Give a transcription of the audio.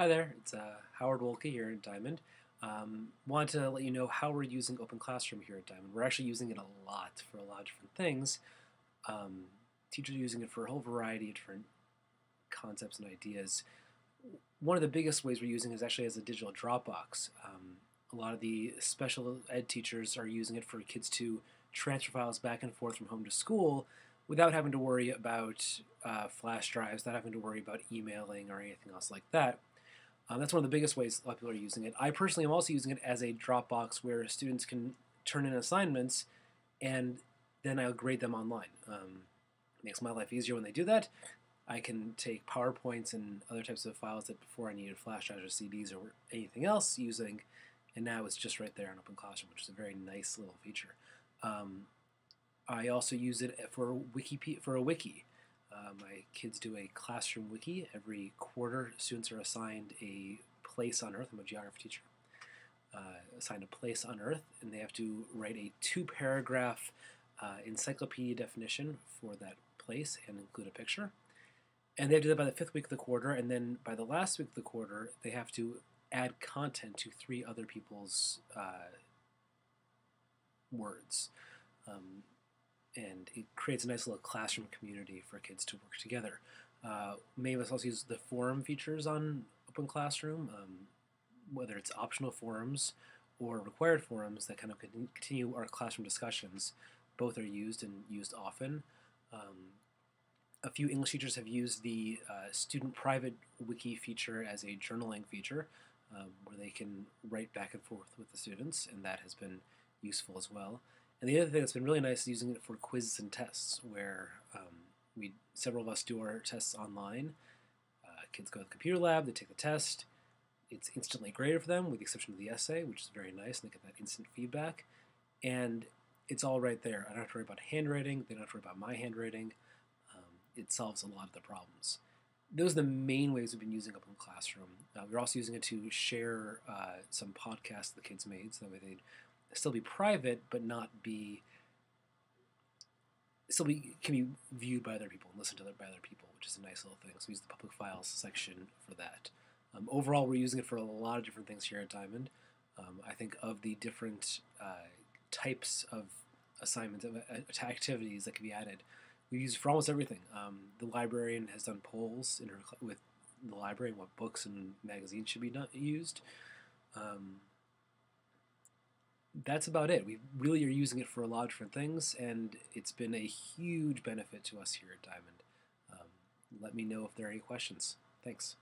Hi there, it's uh, Howard Wolke here at Diamond. Um, want to let you know how we're using Open Classroom here at Diamond. We're actually using it a lot for a lot of different things. Um, teachers are using it for a whole variety of different concepts and ideas. One of the biggest ways we're using it is actually as a digital Dropbox. Um, a lot of the special ed teachers are using it for kids to transfer files back and forth from home to school without having to worry about uh, flash drives, without having to worry about emailing or anything else like that. Um, that's one of the biggest ways a lot of people are using it. I personally am also using it as a Dropbox where students can turn in assignments and then I'll grade them online. Um, makes my life easier when they do that. I can take PowerPoints and other types of files that before I needed flash drives or CDs or anything else using, and now it's just right there in Open Classroom, which is a very nice little feature. Um, I also use it for wiki for a wiki. Uh, my kids do a classroom wiki. Every quarter, students are assigned a place on Earth. I'm a geography teacher. Uh, assigned a place on Earth, and they have to write a two-paragraph uh, encyclopedia definition for that place and include a picture. And they have to do that by the fifth week of the quarter, and then by the last week of the quarter, they have to add content to three other people's uh, words. Um, and it creates a nice little classroom community for kids to work together. Uh, many of us also use the forum features on Open Classroom, um, whether it's optional forums or required forums that kind of continue our classroom discussions. Both are used and used often. Um, a few English teachers have used the uh, student private wiki feature as a journaling feature um, where they can write back and forth with the students, and that has been useful as well. And the other thing that's been really nice is using it for quizzes and tests, where um, we several of us do our tests online. Uh, kids go to the computer lab, they take the test. It's instantly graded for them, with the exception of the essay, which is very nice, and they get that instant feedback. And it's all right there. I don't have to worry about handwriting. They don't have to worry about my handwriting. Um, it solves a lot of the problems. Those are the main ways we've been using Open Classroom. Uh, we're also using it to share uh, some podcasts the kids made, so that way they'd still be private, but not be still be can be viewed by other people and listened to by other people, which is a nice little thing. So we use the public files section for that. Um, overall, we're using it for a lot of different things here at Diamond. Um, I think of the different uh, types of assignments, of uh, activities that can be added, we use for almost everything. Um, the librarian has done polls in her with the library what books and magazines should be done, used. Um, that's about it. We really are using it for a lot of different things, and it's been a huge benefit to us here at Diamond. Um, let me know if there are any questions. Thanks.